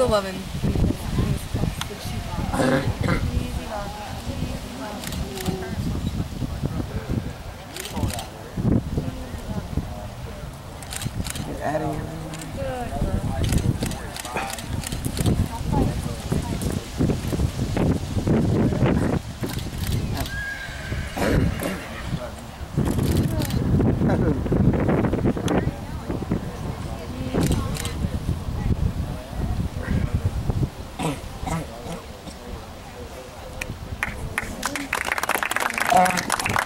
It's 11. Get out of Uh,